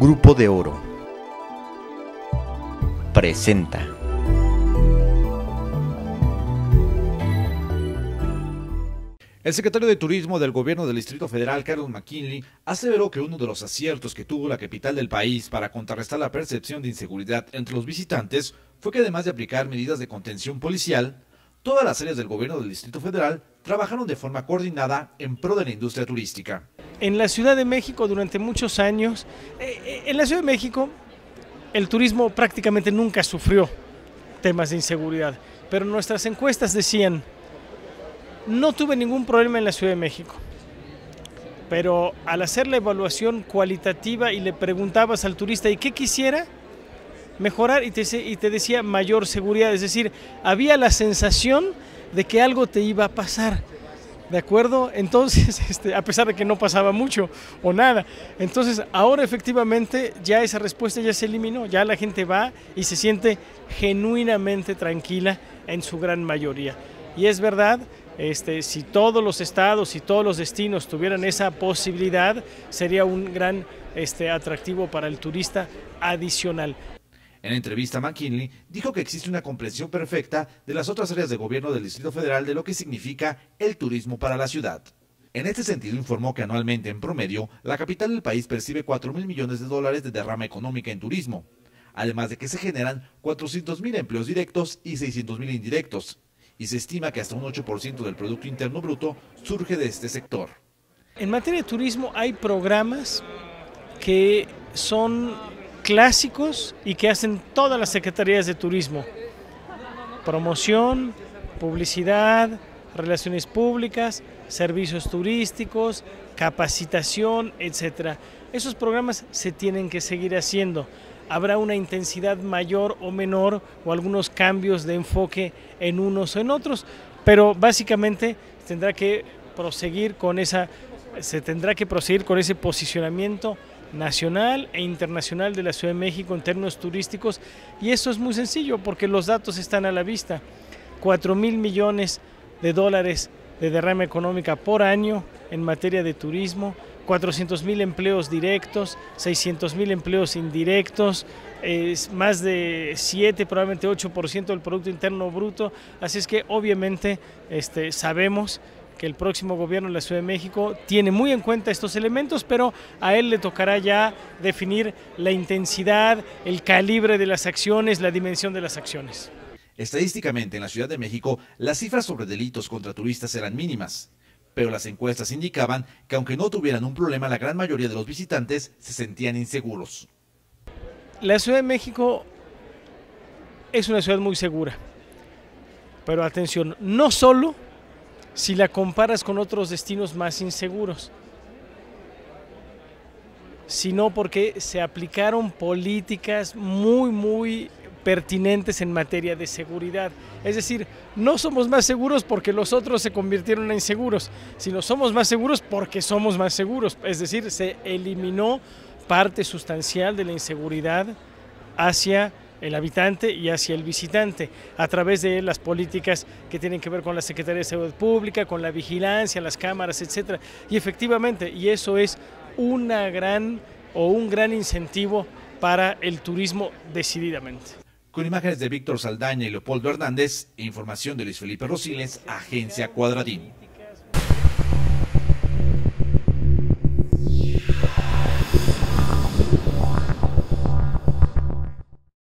Grupo de Oro presenta. El secretario de Turismo del Gobierno del Distrito Federal, Carlos McKinley, aseveró que uno de los aciertos que tuvo la capital del país para contrarrestar la percepción de inseguridad entre los visitantes fue que además de aplicar medidas de contención policial, todas las áreas del Gobierno del Distrito Federal trabajaron de forma coordinada en pro de la industria turística. En la Ciudad de México durante muchos años, eh, eh, en la Ciudad de México el turismo prácticamente nunca sufrió temas de inseguridad, pero nuestras encuestas decían no tuve ningún problema en la Ciudad de México, pero al hacer la evaluación cualitativa y le preguntabas al turista ¿y qué quisiera? Mejorar y te, y te decía mayor seguridad, es decir, había la sensación de que algo te iba a pasar. ¿De acuerdo? Entonces, este, a pesar de que no pasaba mucho o nada. Entonces, ahora efectivamente ya esa respuesta ya se eliminó. Ya la gente va y se siente genuinamente tranquila en su gran mayoría. Y es verdad, este, si todos los estados y todos los destinos tuvieran esa posibilidad, sería un gran este, atractivo para el turista adicional. En entrevista, McKinley dijo que existe una comprensión perfecta de las otras áreas de gobierno del Distrito Federal de lo que significa el turismo para la ciudad. En este sentido, informó que anualmente, en promedio, la capital del país percibe 4 mil millones de dólares de derrama económica en turismo, además de que se generan 400 mil empleos directos y 600 mil indirectos, y se estima que hasta un 8% del Producto Interno Bruto surge de este sector. En materia de turismo hay programas que son clásicos y que hacen todas las secretarías de turismo. Promoción, publicidad, relaciones públicas, servicios turísticos, capacitación, etc. Esos programas se tienen que seguir haciendo habrá una intensidad mayor o menor o algunos cambios de enfoque en unos o en otros, pero básicamente tendrá que proseguir con esa se tendrá que proseguir con ese posicionamiento nacional e internacional de la Ciudad de México en términos turísticos y eso es muy sencillo porque los datos están a la vista. 4 mil millones de dólares de derrama económica por año en materia de turismo, 400 mil empleos directos, 600 mil empleos indirectos, más de 7, probablemente 8% del Producto Interno Bruto. Así es que obviamente este, sabemos que el próximo gobierno de la Ciudad de México tiene muy en cuenta estos elementos, pero a él le tocará ya definir la intensidad, el calibre de las acciones, la dimensión de las acciones. Estadísticamente, en la Ciudad de México, las cifras sobre delitos contra turistas eran mínimas pero las encuestas indicaban que aunque no tuvieran un problema, la gran mayoría de los visitantes se sentían inseguros. La Ciudad de México es una ciudad muy segura, pero atención, no solo si la comparas con otros destinos más inseguros, sino porque se aplicaron políticas muy, muy pertinentes en materia de seguridad. Es decir, no somos más seguros porque los otros se convirtieron en inseguros, sino somos más seguros porque somos más seguros. Es decir, se eliminó parte sustancial de la inseguridad hacia el habitante y hacia el visitante a través de las políticas que tienen que ver con la Secretaría de Salud Pública, con la vigilancia, las cámaras, etcétera. Y efectivamente, y eso es una gran o un gran incentivo para el turismo decididamente. Con imágenes de Víctor Saldaña y Leopoldo Hernández, información de Luis Felipe Rosiles, Agencia Cuadradín.